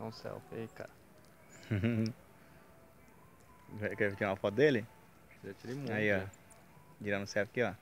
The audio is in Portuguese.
É um selfie aí, cara. Quer tirar é uma foto dele? Já tirei muito. Aí, ó. Né? Tirando Tirando selfie aqui, ó.